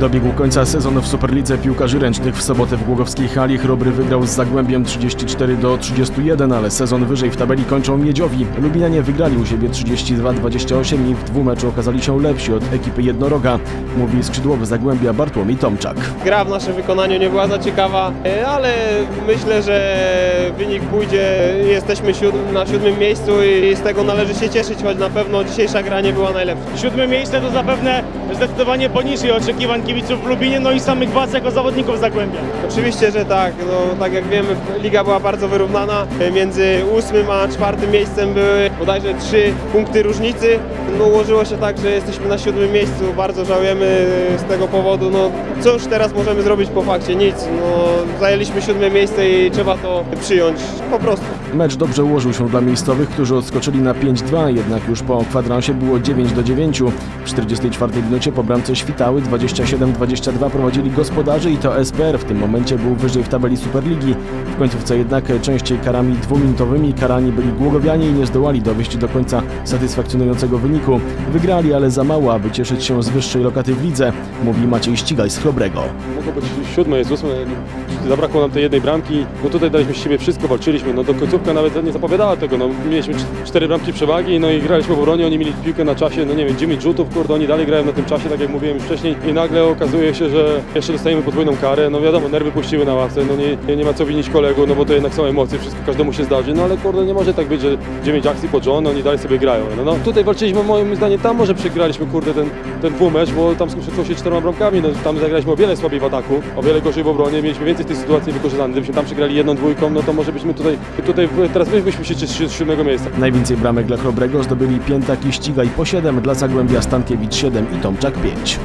Dobiegł końca sezon w Superlidze Piłkarzy Ręcznych. W sobotę w Głogowskiej hali Chrobry wygrał z Zagłębiem 34 do 31, ale sezon wyżej w tabeli kończą Miedziowi. Lubinianie wygrali u siebie 32-28 i w dwumeczu okazali się lepsi od ekipy Jednoroga, mówi skrzydłowy Zagłębia Bartłomiej Tomczak. Gra w naszym wykonaniu nie była za ciekawa, e, ale myślę, że wynik pójdzie. Jesteśmy na siódmym miejscu i z tego należy się cieszyć, choć na pewno dzisiejsza gra nie była najlepsza. Siódme miejsce to zapewne zdecydowanie poniżej oczekiwań kibiców w Lubinie, no i samych was jako zawodników Zagłębia. Oczywiście, że tak. No, tak jak wiemy, liga była bardzo wyrównana. Między ósmym a czwartym miejscem były bodajże trzy punkty różnicy. No, ułożyło się tak, że jesteśmy na siódmym miejscu. Bardzo żałujemy z tego powodu. No, co już teraz możemy zrobić po fakcie? Nic. No, zajęliśmy siódme miejsce i trzeba to przyjąć po prostu. Mecz dobrze ułożył się dla miejscowych, którzy odskoczyli na 5-2, jednak już po kwadransie było 9 do 9. W 44 minucie po bramce Świtały 27-22 prowadzili gospodarze i to SPR w tym momencie był wyżej w tabeli Superligi. W końcówce jednak częściej karami dwuminutowymi karani byli Głogowianie i nie zdołali dowieść do końca satysfakcjonującego wyniku. Wygrali, ale za mało, aby cieszyć się z wyższej lokaty w lidze, mówi Maciej Ścigaj z Chrobrego. Mogło być siódme, jest ósme, zabrakło nam tej jednej bramki, no tutaj daliśmy z siebie wszystko, walczyliśmy, no do końcówka nawet nie zapowiadała tego, no mieliśmy cz- cztery bramki przewagi, no i graliśmy w obronie, oni mieli piłkę na czasie, no nie wiem, 9 rzutów, kurde, oni dalej grają na tym czasie, tak jak mówiłem już wcześniej i nagle okazuje się, że jeszcze dostajemy podwójną karę, no wiadomo, nerwy puściły na ławce, no nie, nie, ma co winić kolegu, no bo to jednak są emocje, wszystko każdemu się zdarzy, no ale kurde, nie może tak być, że 9 akcji pod rząd, oni dalej sobie grają, no, no tutaj walczyliśmy moim zdaniem, tam może przegraliśmy, kurde, ten, ten dwumecz, bo tam skończyło się czterema bramkami, no tam zagraliśmy o wiele słabiej w ataku, o wiele gorzej w obronie, mieliśmy więcej tych sytuacji wykorzystanych, gdybyśmy tam przegrali jedną, dwójką, no to może byśmy tutaj, tutaj teraz byśmy się z siódmego miejsca. Najwięcej bramek dla Chrobrego zdobyli Piętak i Ścigaj po 7, dla Zagłębia Stankiewicz 7 i Tomczak 5.